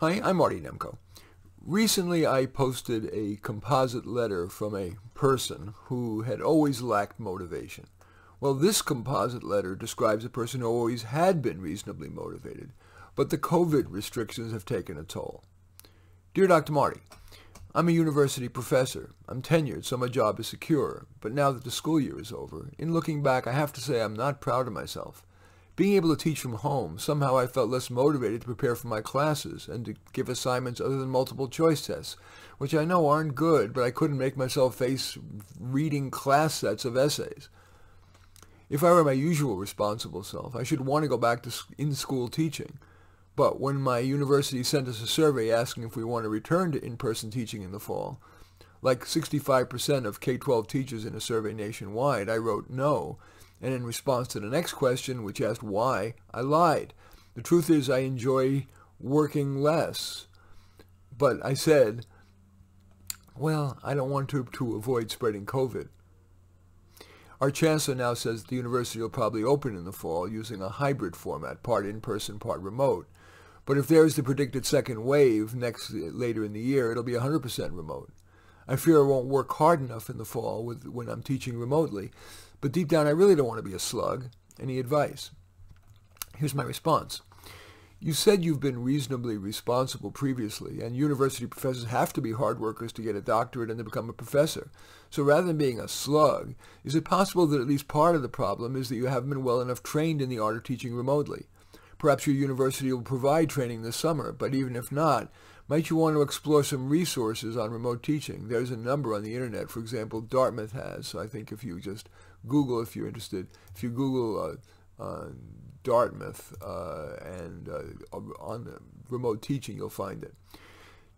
Hi, I'm Marty Nemko. Recently I posted a composite letter from a person who had always lacked motivation. Well, this composite letter describes a person who always had been reasonably motivated, but the COVID restrictions have taken a toll. Dear Dr. Marty, I'm a university professor. I'm tenured, so my job is secure. But now that the school year is over, in looking back, I have to say I'm not proud of myself. Being able to teach from home, somehow I felt less motivated to prepare for my classes and to give assignments other than multiple choice tests, which I know aren't good, but I couldn't make myself face reading class sets of essays. If I were my usual responsible self, I should want to go back to in-school teaching. But when my university sent us a survey asking if we want to return to in-person teaching in the fall, like 65% of K-12 teachers in a survey nationwide, I wrote no, and in response to the next question, which asked why, I lied. The truth is I enjoy working less. But I said, well, I don't want to, to avoid spreading COVID. Our chancellor now says the university will probably open in the fall using a hybrid format, part in-person, part remote. But if there is the predicted second wave next later in the year, it'll be 100% remote. I fear I won't work hard enough in the fall with, when I'm teaching remotely. But deep down, I really don't want to be a slug. Any advice? Here's my response. You said you've been reasonably responsible previously, and university professors have to be hard workers to get a doctorate and to become a professor. So rather than being a slug, is it possible that at least part of the problem is that you haven't been well enough trained in the art of teaching remotely? Perhaps your university will provide training this summer, but even if not, might you want to explore some resources on remote teaching? There's a number on the internet. For example, Dartmouth has. So I think if you just Google, if you're interested, if you Google uh, uh, Dartmouth uh, and uh, on remote teaching, you'll find it.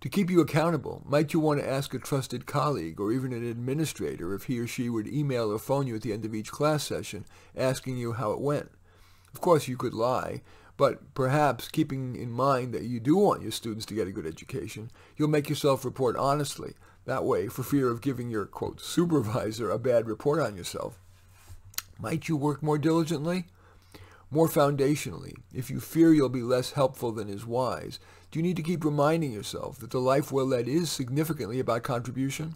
To keep you accountable, might you want to ask a trusted colleague or even an administrator if he or she would email or phone you at the end of each class session asking you how it went? Of course, you could lie, but perhaps keeping in mind that you do want your students to get a good education, you'll make yourself report honestly. That way, for fear of giving your, quote, supervisor a bad report on yourself. Might you work more diligently? More foundationally, if you fear you'll be less helpful than is wise, do you need to keep reminding yourself that the life well led is significantly about contribution?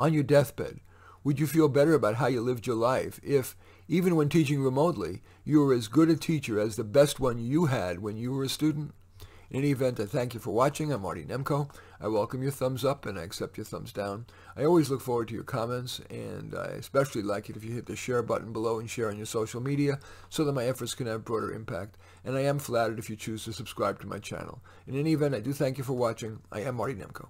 On your deathbed, would you feel better about how you lived your life if, even when teaching remotely, you were as good a teacher as the best one you had when you were a student? In any event, I thank you for watching. I'm Marty Nemko. I welcome your thumbs up and I accept your thumbs down. I always look forward to your comments, and I especially like it if you hit the share button below and share on your social media so that my efforts can have broader impact. And I am flattered if you choose to subscribe to my channel. In any event, I do thank you for watching. I am Marty Nemko.